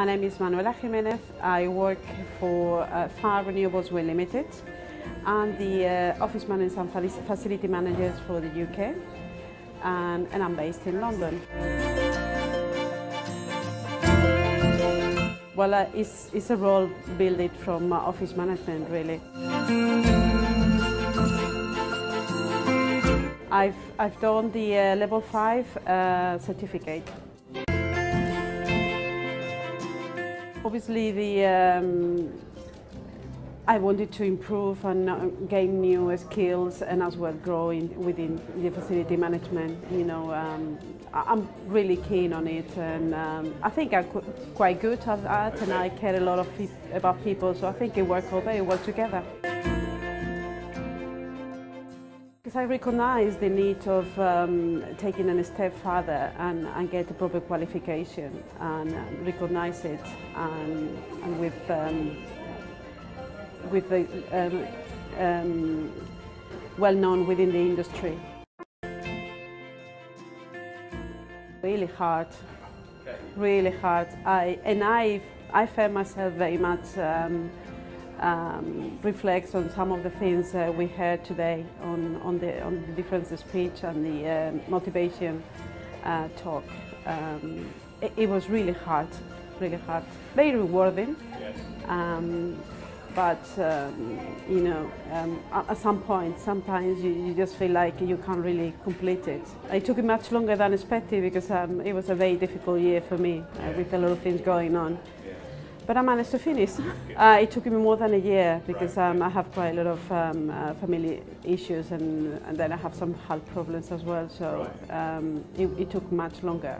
My name is Manuela Jimenez. I work for uh, Falk Renewables Wind Limited. I'm the uh, office manager and facility managers for the UK and, and I'm based in London. Well, uh, it's, it's a role built from uh, office management really. I've, I've done the uh, level 5 uh, certificate. Obviously, the, um, I wanted to improve and uh, gain new skills and as well grow in, within the facility management. You know, um, I'm really keen on it and um, I think I'm quite good at that and I care a lot of about people, so I think it works all very well together. Because I recognize the need of um, taking a step further and, and, get a proper qualification and recognize it and, and with, um, with the um, um, well known within the industry. Really hard, really hard. I, and I, I found myself very much um, reflects on some of the things uh, we heard today on, on, the, on the difference speech and the uh, motivation uh, talk. Um, it, it, was really hard, really hard, very rewarding. Yes. Um, but um, you know, um, at some point, sometimes you, you, just feel like you can't really complete it. It took much longer than expected because um, it was a very difficult year for me uh, with a lot of things going on. But I managed to finish. Uh, it took me more than a year because um, I have quite a lot of um, uh, family issues and, and, then I have some health problems as well, so um, it, it, took much longer.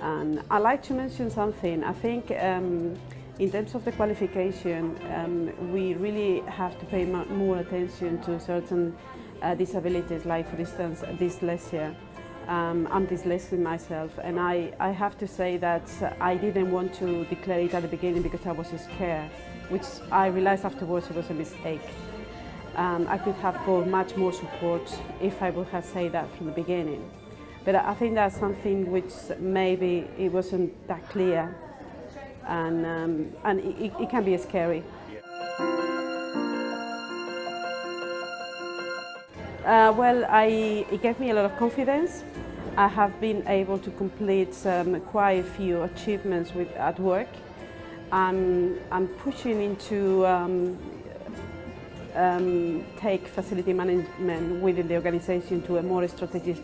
And I like to mention something. I think um, in terms of the qualification, um, we really have to pay more attention to certain uh, disabilities, like for instance dyslexia. Um, I'm dyslexic myself and I, I have to say that I didn't want to declare it at the beginning because I was scared, which I realized afterwards it was a mistake. Um, I could have got much more support if I would have said that from the beginning. But I think that's something which maybe it wasn't that clear and, um, and it, it can be scary. Uh, well, I, it gave me a lot of confidence. I have been able to complete um, quite a few achievements with, at work. I'm, I'm pushing into um, um, take facility management within the organization to a more strategic,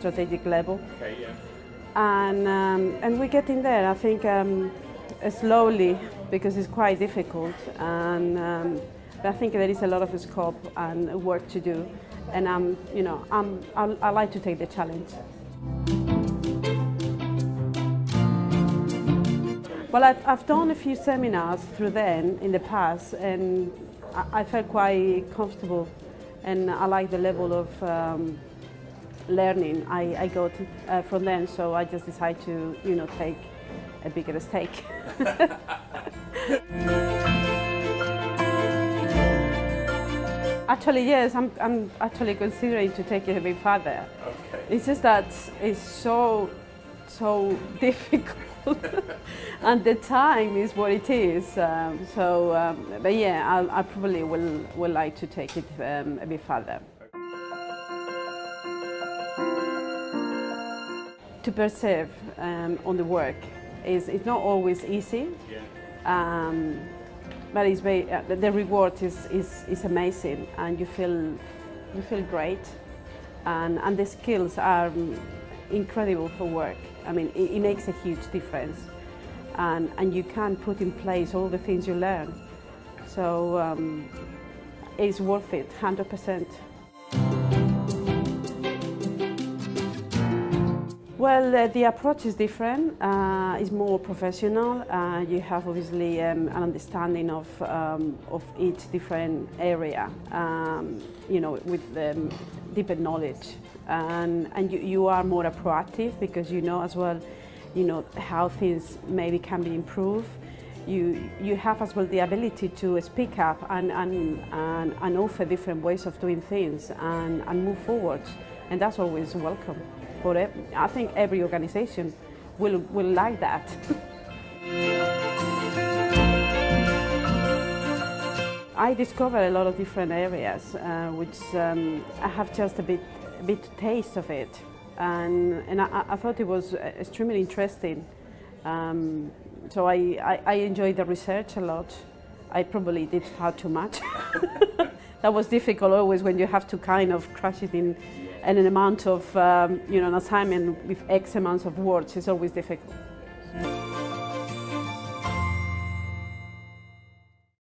strategic level. Okay, yeah. And, um, and we're getting there, I think, um, slowly, because it's quite difficult. And, um, but I think there is a lot of scope and work to do and I'm, you know, I'm, I, I like to take the challenge. Well, I've, I've done a few seminars through them in the past, and I, I felt quite comfortable, and I like the level of um, learning I, I got uh, from them. So I just decided to, you know, take a bigger stake. Actually, yes, I'm, I'm actually considering to take it a bit further. Okay. It's just that it's so, so difficult. and the time is what it is. Um, so, um, but yeah, I'll, I probably will, will like to take it um, a bit further. To persevere um, on the work is it's not always easy. Yeah. Um, but it's very, uh, the reward is, is, is amazing and you feel, you feel great and, and the skills are incredible for work. I mean, it, it makes a huge difference and, and you can put in place all the things you learn. So um, it's worth it, 100%. Well, uh, the approach is different. Uh, it's more professional. Uh, you have obviously um, an understanding of um, of each different area. Um, you know, with um, deeper knowledge, and and you, you are more proactive because you know as well, you know how things maybe can be improved you, you have as well the ability to speak up and, and, and, and offer different ways of doing things and, and move forward. And that's always welcome. For eh, I think every organization will, will like that. I discovered a lot of different areas, uh, which um, I have just a bit, a bit taste of it. And, and I, I thought it was uh, extremely interesting. Um, so I, I, I enjoyed the research a lot. I probably did far too much. that was difficult always when you have to kind of crush it in, in an amount of, um, you know, an assignment with X amounts of words. It's always difficult.